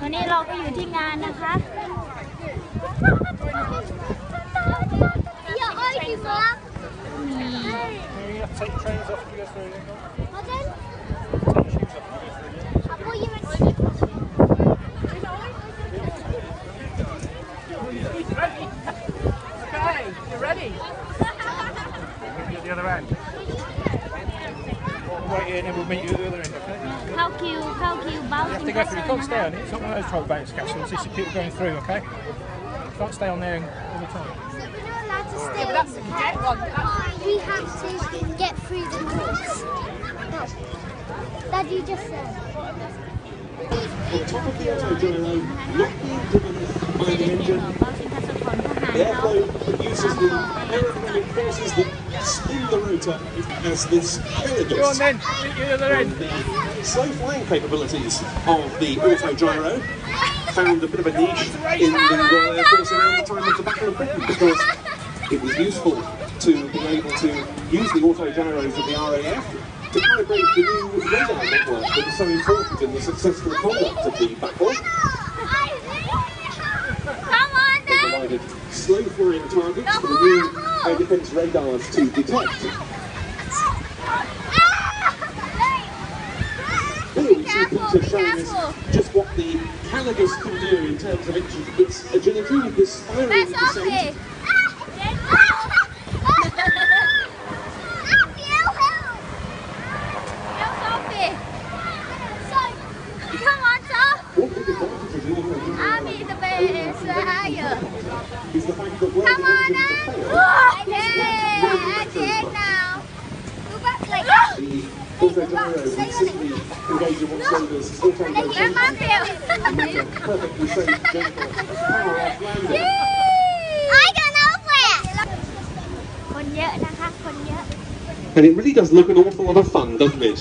วันนี้เราก็อยู่ที่งานนะคะมี the other end. Walk right in and we'll meet you at the other end, okay? Kalkiu, Kalkiu, Balkan. You have to go through, you can't stay on it. It's not one of those troll banks castles, it's people going through, okay? You can't stay on there all the time. So we're not allowed to stay yeah, on the one. We have to get through the doors. That you just said. On top of the auto gyro, not being driven by the engine the airplane produces the aerodynamic forces that spin the rotor as this paradox. Go on then, the other end. The slow flying capabilities of the autogyro found a bit of a niche in the Royal Air Force around the time of the Battle of Britain because it was useful to be able to use the autogyros of the RAF to calibrate the new radar network that was so important in the successful conduct of the battle. They slow flying targets for the new air defence radars to detect. Here we see Peter showing us just what the Calidus can do in terms of its, its agility with this spiraling descent. okay. Come on, Tom. One big advantage of the I need the best higher is the fact that where Come the on engine fails, now. Yeah, I did now. Go back like the auto gyro can simply engage in what's known as auto Let rotation my and make a feel. perfectly safe, gentle, power-off landing. I got no plan. คนเยอะนะคะ คนเยอะ And it really does look an awful lot of fun, doesn't it?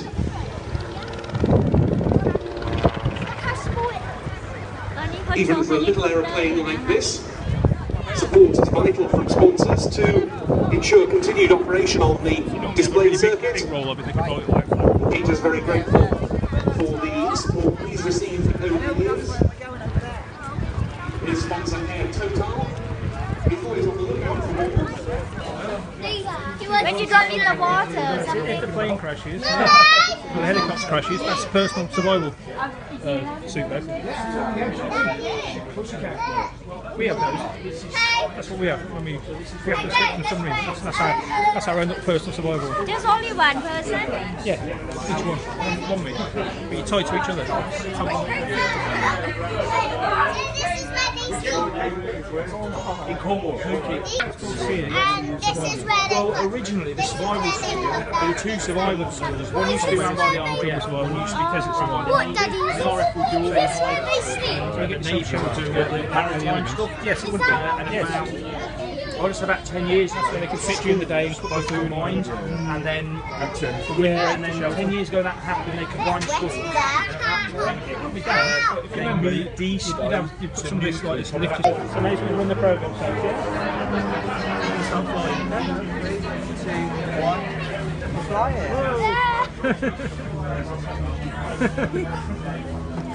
ตอนนี้คนช Even ม for a little aeroplane like this, support is vital from sponsors to ensure continued operation on the display circuit. Big roll up and they can roll it like that. Peter's very grateful for the support he's received over the years. His sponsor Air Total. He thought he's on the lookout for more. When you go in the water If something the plane crashes, or the helicopter crashes, that's personal survival uh, suit bed. We have those. That's what we have. I mean, we have to escape from submarine. That's, that's our that's our own personal survival. There's only one person Yeah, each one, one, one me. But you tie to each other. In Cornwall, And this is where they Well, originally the survival suit, there were two survival suits. One used to be run by the Army Jungle Survival, one used to be Desert Survival. What, Daddy? Is RF will do all this this. where they sleep? So you get nature to the maritime stuff. Yes, it would be. Yes. Well, it's about 10 years, that's when they could fit during the day and cook my food mind. And then, yeah, and then 10 years ago that happened, they combined stuff. Dad, if you remember, D you'd have you'd put some like this and lift it. So maybe we run the program, so yeah.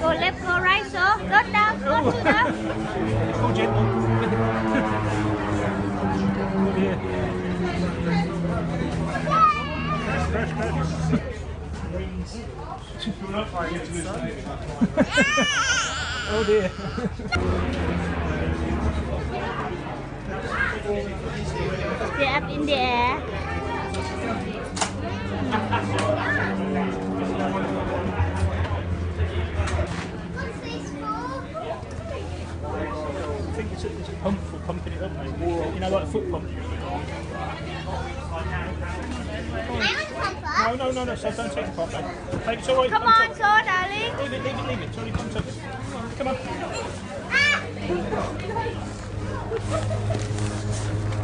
go left go right so go down go to down Oh, gentle. Yeah. Crash, crash, crash. oh dear. stay up in there. No, no, no, no, so don't take the mate. Take away. come on so darling Leave it, leave it, leave it. Only pumped up. Come on. Ah!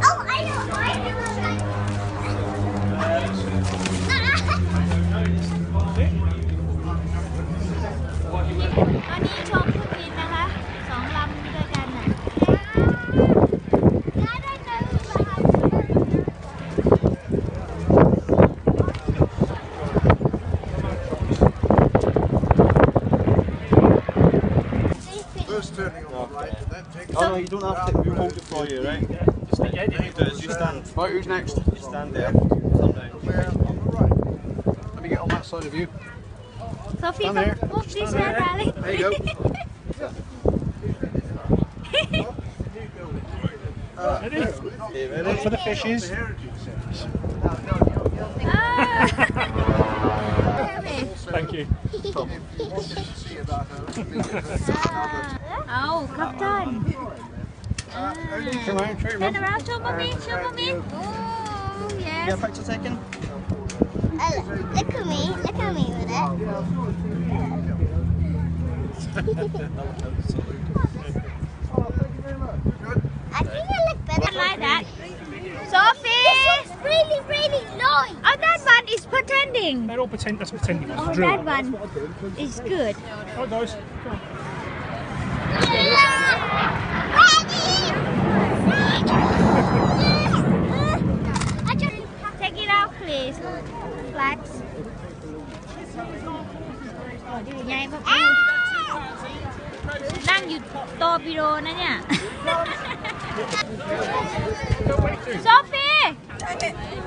Oh, I know. Oh no, you don't have to. We'll hold it for you, right? Just stick your head in it. You stand. Right, who's next? You stand there. Come down. Let me get on that side of you. Sophie, Stand there. come move this way, darling. There you go. Ready? Look for the fishes. Oh. Thank you. Oh, Captain. Ah. Come on, try Turn around, show mommy, show mommy. Oh, yes. Get a picture taken? Oh, look at me. Look at me with it. I think I look better. Like that. Sophie! This Sophie! one's really, really nice. Oh, that one is pretending. They're all pretend. That's pretending. Oh, that's oh, that one is good. Oh, guys. Take it out, please. Sophie!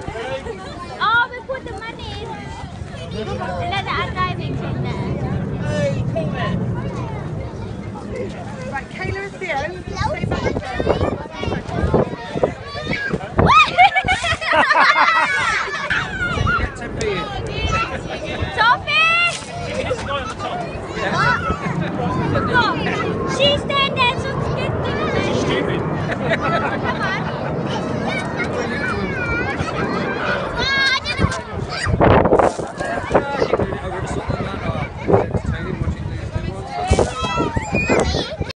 Check Right, Kayla and Theo. Sophie!